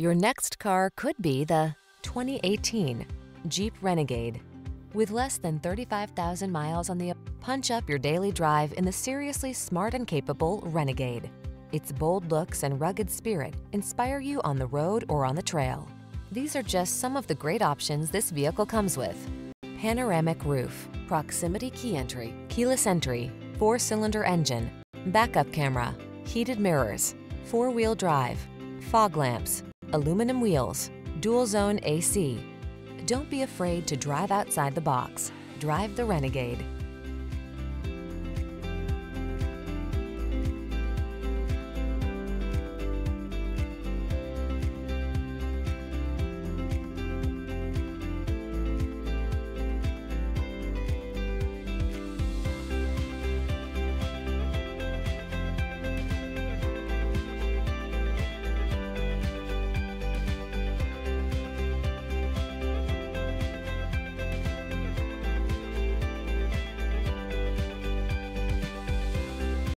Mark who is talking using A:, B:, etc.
A: Your next car could be the 2018 Jeep Renegade. With less than 35,000 miles on the punch up your daily drive in the seriously smart and capable Renegade. Its bold looks and rugged spirit inspire you on the road or on the trail. These are just some of the great options this vehicle comes with. Panoramic roof, proximity key entry, keyless entry, four-cylinder engine, backup camera, heated mirrors, four-wheel drive, fog lamps, aluminum wheels, dual zone AC. Don't be afraid to drive outside the box. Drive the Renegade.